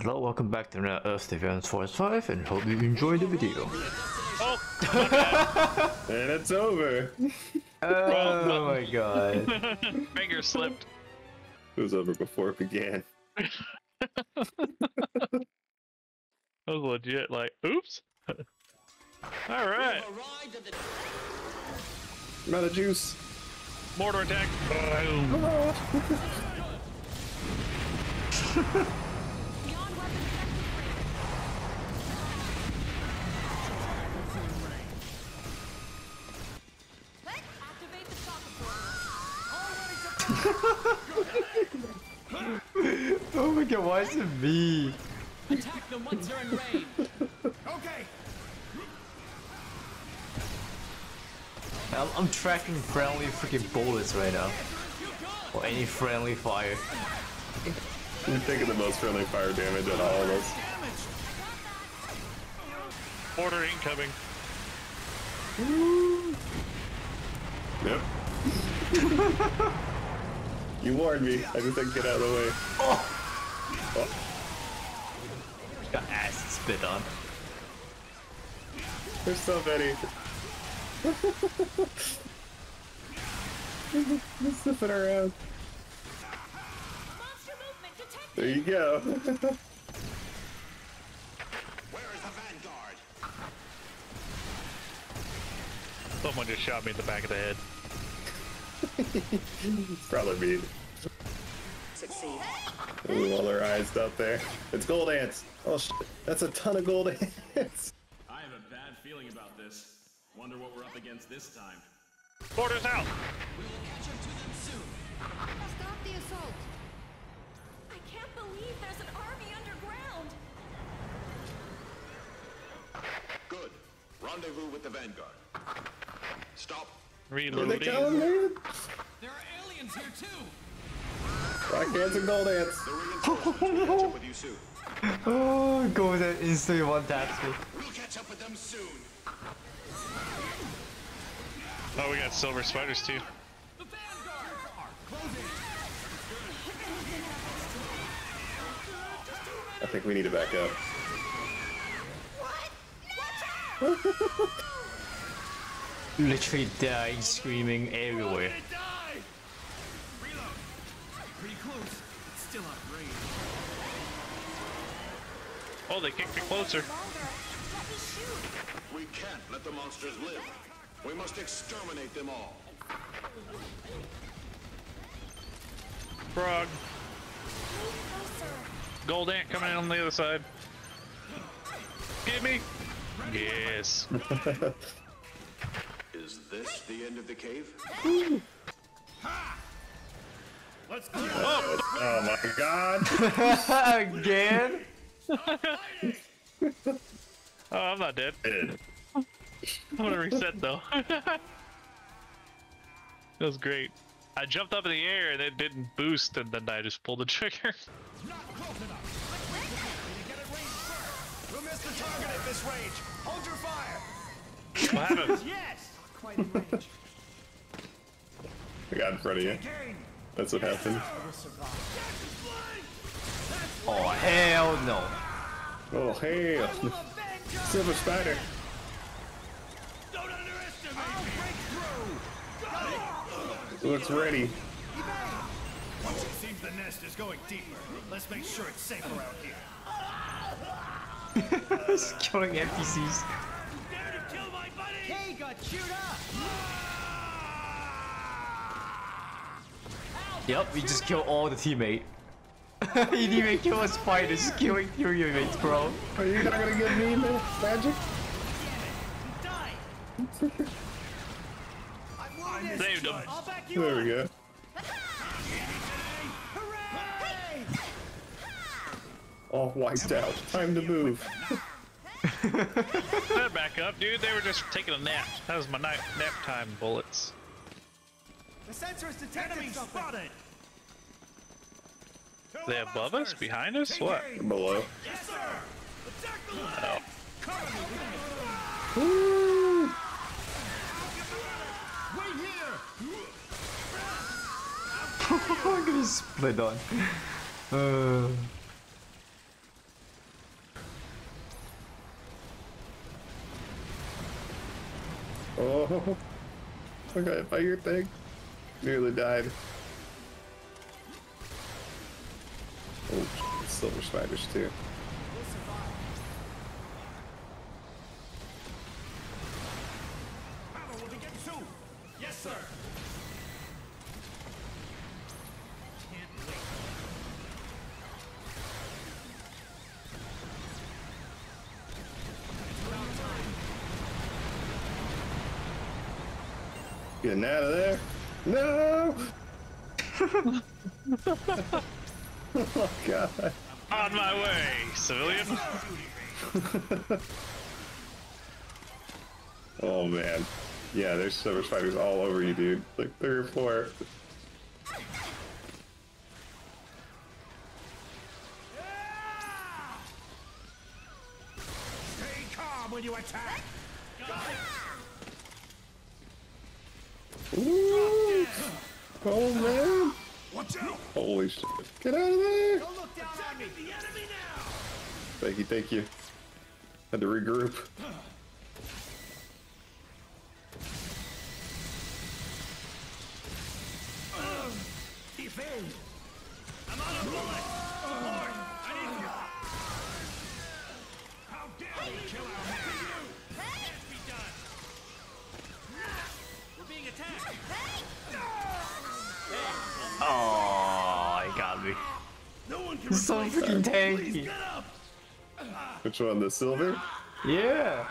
Hello, welcome back to another Earth Defense Force 5 and hope you enjoyed the video. Oh, And it's over. Oh my god. finger slipped. It was over before it began. That was legit. Like, oops. All right, I'm out of juice. mortar attack. Boom. Why is it me? Attack them once you're in range. I'm, I'm tracking friendly freaking bullets right now. Or any friendly fire. You're taking the most friendly fire damage out of all of us. Mortar incoming. Yep. you warned me. I just didn't get out of the way. Oh, Got ass spit on. there's so many. Just sniffing around. Monster movement detected. There you go. Someone just shot me in the back of the head. Probably me. Succeed. Ooh, all their eyes out there. It's gold ants. Oh shit. That's a ton of gold ants. I have a bad feeling about this. Wonder what we're up against this time. Mortar's out. We will catch up to them soon. Stop the assault. I can't believe there's an army underground. Good. Rendezvous with the Vanguard. Stop. Where they Reloading. coming, man? There are aliens here too. Black ants and gold ants. The reinforcements will catch up with you. Oh, goes and instantly one taps me. We'll catch up with them soon. Oh, we got silver spiders too. The Vanguard. Closing. I think we need to back up. What? Watch out! Literally dying, screaming everywhere. Still out of. Oh, they kicked me closer. Longer. Let me shoot. We can't let the monsters live. We must exterminate them all. Frog. Gold ant coming in on the other side. Get me. Yes. Is this the end of the cave? Oh my god. Again? Oh, I'm not dead. Dead. I'm gonna reset though. that was great. I jumped up in the air and it didn't boost, and then I just pulled the trigger. Not close enough. Get it range first. We'll miss the target at this range. Hold your fire. what happened? Yes. Not quite in range. I got in front of you. Gain. That's what happened. Oh, hell no. Oh hell. Silver spider. Don't underestimate I'll break through. Looks ready. It seems the nest is going deeper. Let's make sure it's safe around here. Just killing NPCs. Dare to kill my buddy? Hey, got chewed up. Yep, we just kill all the teammate. he didn't even kill a spider, just killing three teammates, bro. Are you not gonna give me the magic? Die. I'm wounded. Saved him. I'll back you There we go. All wiped out. Time to move. They're back up, dude. They were just taking a nap. That was my night nap time bullets. The sensor is detecting spotted. They above us? Behind us? What? Below. Yes, sir. Attack oh. the I'm gonna split on. Uh... Oh, I got a thing. Nearly died. Oh, silver spiders too. Yes, sir. Can't wait. Getting out of there. No! oh god. On my way, civilian. Oh man. Yeah, there's silver spiders all over you, dude. Like three or four. Stay calm when you attack. Ooh. Oh man. Watch out. Holy shit. Get out of there. Don't look down on me. The enemy now. Thank you, thank you. Had to regroup. Defend. I'm on a bullet. Lord, I need you. How dare you kill our man? Can't be done. We're being attacked. Oh, he got me. No one can So freaking tanky. Please. Which one? The silver? Yeah.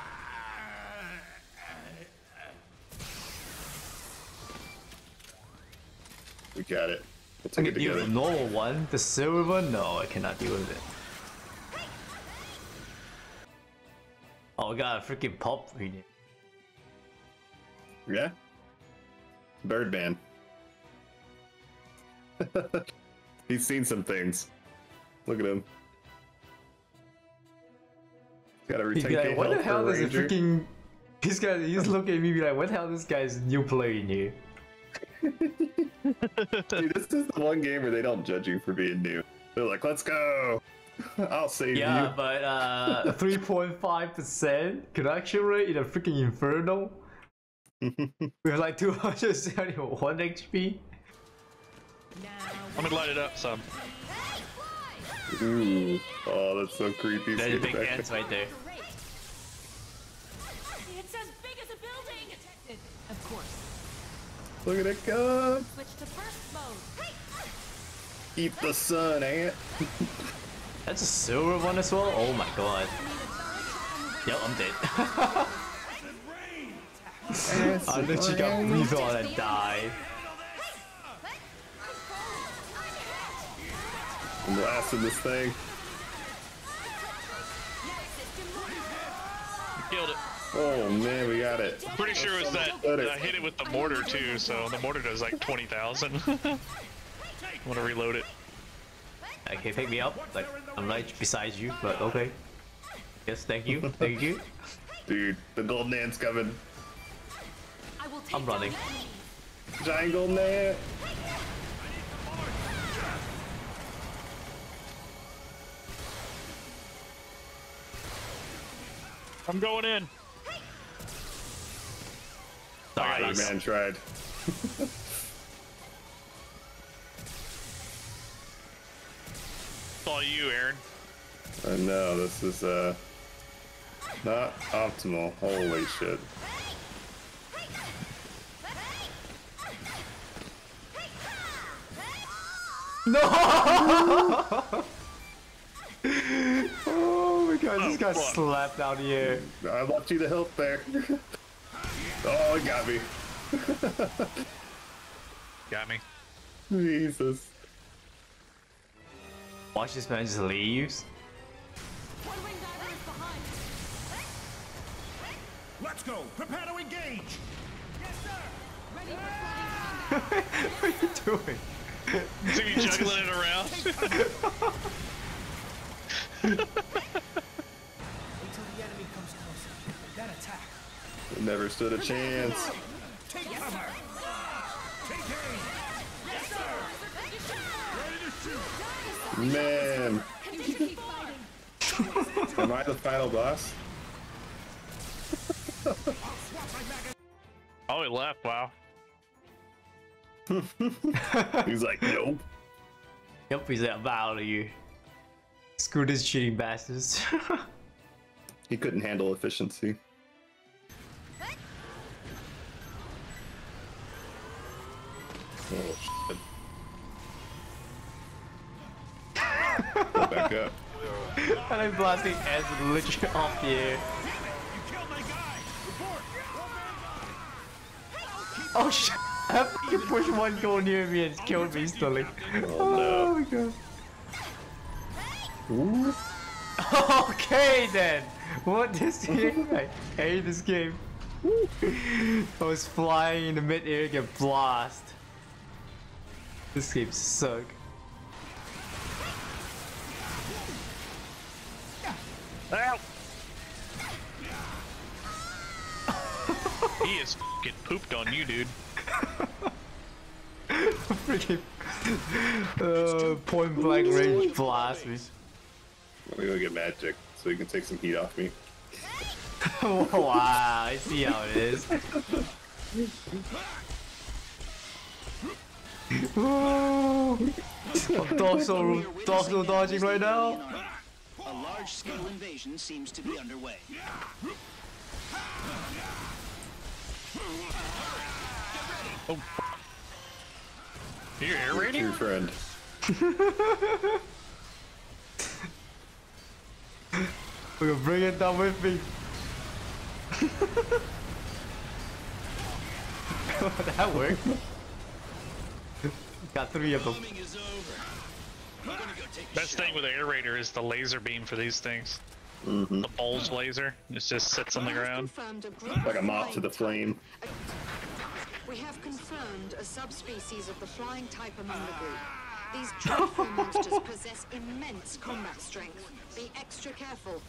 We got it. We'll I take can it deal with together. the normal one. The silver one? No, I cannot deal with it. Oh, we got a freaking pop reading. Yeah? Birdman. He's seen some things. Look at him. Got a He'd retain be like, what the hell for is a Ranger. freaking... This guy, he's looking at me be like, what the hell this guy's new playing in here? Dude, this is the one game where they don't judge you for being new. They're like, let's go. I'll save Yeah, you. Yeah, but uh, 3.5% connection rate in a freaking Inferno? With like 271 HP? Let me light it up some. Ooh. Oh, that's so creepy. There's a big that. ants right there. It's as big as a building! Of course. Look at it go. Switch to burst mode. Eat the sun, ant. That's a silver one as well? Oh my god. Yep, I'm dead. I literally got breathed on and died. I'm blasting this thing. Killed it. Oh man, we got it. Pretty sure it was that I hit it with the mortar too, so the mortar does like 20,000. I'm gonna reload it. Okay, pick me up. Like, I'm right beside you, but okay. Yes, thank you, thank you. Dude, the golden ant's coming. I will take I'm running. down enemies. Giant golden ant. I'm going in. Big Nice. man tried. It's all you, Aaron. I know this is uh not optimal. Holy shit. Oh my god, this Oh, guy fuck. slapped out of here. I left you to help there. oh, it got me. Got me. Jesus. Watch this man just leaves. One Wing Diver is behind. Let's go. Prepare to engage. Yes, sir. Ready for floating. What are you doing? See me juggling it around. Until the enemy comes closer. Then attack. Never stood a chance. Take cover. Take aim. Yes, sir. Ready to shoot. Man, Continue to keep fighting. am I the final boss? I'll swap my mag Oh, he left. Wow. He's like, nope. Yep, he's like, I'm out of you. Screw this cheating bastards. He couldn't handle efficiency. Oh shit. Back up. and I'm blasting acid literally off the air. You killed my guy! Report! Oh shit! I fucking pushed one goal near me and it's killed me instantly. Oh, oh my god. Ooh. Okay then! What this game? I hate this game. I was flying in the mid-air get blast. This game suck. Ow! he is fucking pooped on you, dude. Freaking uh, point blank range blast me. Let me go get magic so you can take some heat off me. wow, I see how it is. I'm torso, torso dodging right now. A large-scale invasion seems to be underway. Oh, You're air raiding? Your friend. We're gonna bring it down with me. that worked. Got three of them. Bombing is over. I'm gonna go take a Best thing with the air raider is the laser beam for these things. Mm-hmm. The bulge laser. It just sits on the ground. confirmed a group Like a moth to the flame. We have confirmed a subspecies of the flying type among the group. These dreadful monsters possess immense combat strength. Be extra careful.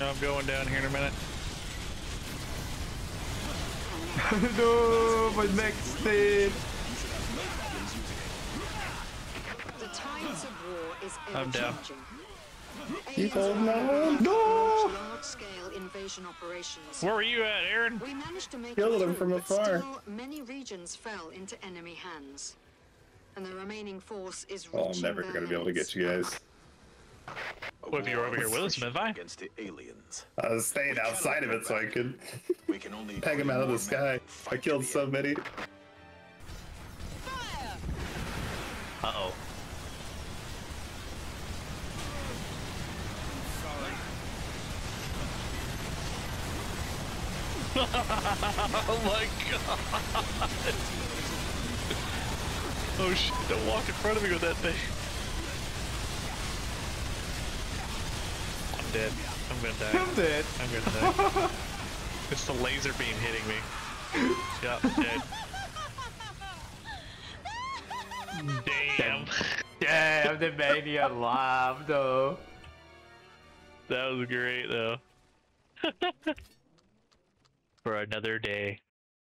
I'm going down here in a minute. no, my mech's dead. Tides of war is I'm down. ever-changing. You Aliens holding are on? No! large-scale invasion operations. Where were you at, Aaron? We managed to make Killed it them through, from but afar. Still, many regions fell into enemy hands, and the remaining force is Oh, I'm never gonna be able to get you guys. Well, if you were over here with us, Midvi. Against the aliens. I was staying outside of it so I could We can only peg him out of the sky. I killed so many. Uh oh. Oh my god! Oh shit, don't walk in front of me with that thing. I'm dead. I'm gonna die. I'm dead. I'm gonna die. it's the laser beam hitting me. Yep, dead. Damn. Damn, the mania laughed though. That was great though. For another day.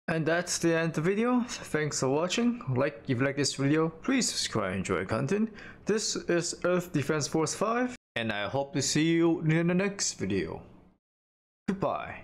And that's the end of the video. Thanks for watching. Like if you like this video, please subscribe and enjoy content. This is Earth Defense Force 5, and I hope to see you in the next video. Goodbye.